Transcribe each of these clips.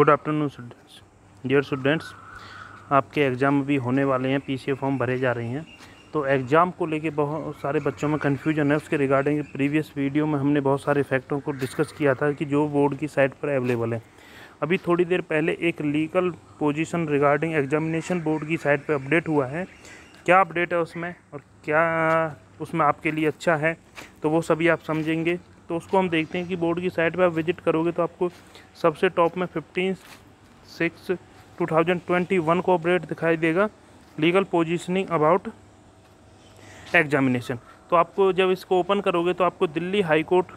Good afternoon students. Dear students, आपके exam भी होने वाले हैं, पीसीए फॉर्म भरे जा रहे हैं। तो एग्ज़ाम को लेके बहुत सारे बच्चों में कन्फ्यूज़न है। उसके रिगार्डिंग प्रीवियस वीडियो में हमने बहुत सारे फैक्टरों को डिस्कस किया था कि जो बोर्ड की साइट पर अवेलेबल है। अभी थोड़ी देर पहले एक legal position regarding examination board की साइट पर अपडेट हुआ है। क्या अपडेट है उसमें और क्या उसमें आपके लिए अच्छा है? तो वो सभी आप समझेंगे। तो उसको हम देखते हैं कि बोर्ड की साइट पर आप विज़िट करोगे तो आपको सबसे टॉप में fifteen six two thousand twenty one को अपडेट दिखाई देगा। Legal positioning about examination. तो आपको जब इसको ओपन करोगे तो आपको Delhi high court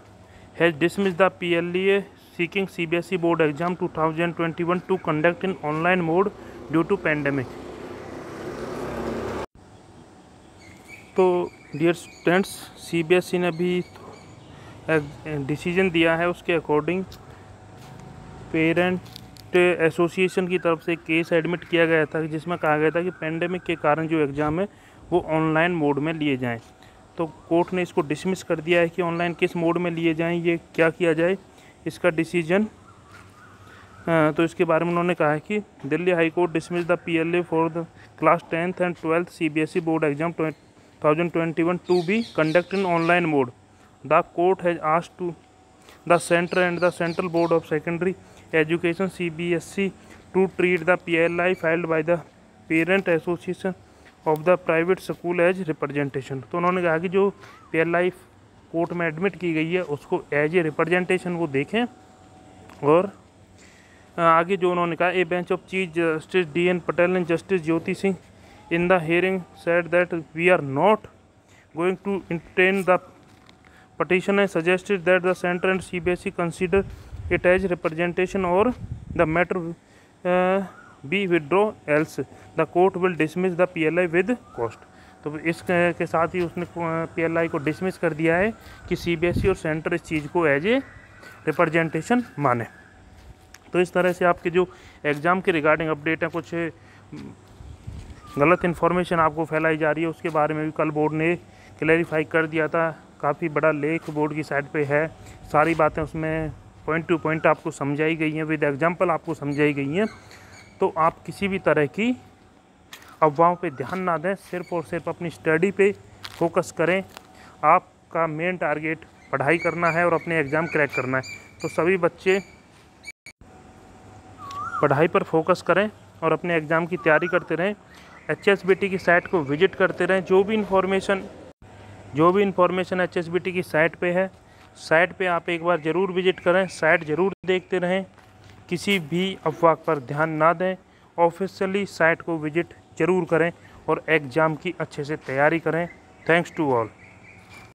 has dismiss the P L E A seeking C B S E board exam two thousand twenty one to conduct in online mode due to pandemic. तो dear students C B S E ने भी decision दिया है उसके according parent association की तरफ़ से case admit किया गया था जिसमें कहा गया था कि पेंडेमिक के कारण जो एग्ज़ाम है, वो ऑनलाइन मोड में लिए जाएँ। तो कोर्ट ने इसको डिसमिस कर दिया है कि ऑनलाइन किस मोड में लिए जाएँ, ये क्या किया जाए, इसका डिसीज़न तो इसके बारे में उन्होंने कहा है कि Delhi high court dismiss the P L A for the class tenth and twelfth C B S E board exam thousand twenty one to be conduct in online mode the court has asked to the centre and the central board of secondary education C B S C to treat the P L I filed by the parent association of the private school as representation तो उन्होंने कहा कि जो P L I court में admit की गई है, उसको एज ए रिप्रजेंटेशन वो देखें। और आगे जो उन्होंने कहा a bench of chief justice D N Patel and justice Jyoti Singh in the hearing set that we are not going to entertain the petition है suggested that the centre and C B S E consider it as representation और the matter be withdraw else the court will dismiss the P L I with cost तो इस uh, के साथ ही उसने P L आई को dismiss कर दिया है कि सी बी एस ई और सेंटर इस चीज़ को एज ए रिप्रजेंटेशन माने। तो इस तरह से आपके जो एग्ज़ाम के रिगार्डिंग अपडेट हैं, कुछ, गलत इन्फॉर्मेशन आपको फैलाई जा रही है, उसके बारे में भी कल बोर्ड ने क्लैरिफाई कर दिया था। काफ़ी बड़ा लेख बोर्ड की साइड पे है। सारी बातें उसमें पॉइंट टू पॉइंट आपको समझाई गई हैं विद एग्जांपल आपको समझाई गई हैं। तो आप किसी भी तरह की अफवाहों पे ध्यान ना दें, सिर्फ़ और सिर्फ़ अपनी स्टडी पे फोकस करें। आपका मेन टारगेट पढ़ाई करना है और अपने एग्ज़ाम क्रैक करना है। तो सभी बच्चे पढ़ाई पर फोकस करें और अपने एग्ज़ाम की तैयारी करते रहें। एचएसबीटी की साइट को विज़िट करते रहें। जो भी इंफॉर्मेशन जो भी इंफॉर्मेशन एच एस की साइट पे है साइट पे आप एक बार ज़रूर विज़िट करें साइट ज़रूर देखते रहें, किसी भी अफवाह पर ध्यान ना दें ऑफिशियली साइट को विज़िट ज़रूर करें और एग्ज़ाम की अच्छे से तैयारी करें। Thanks to all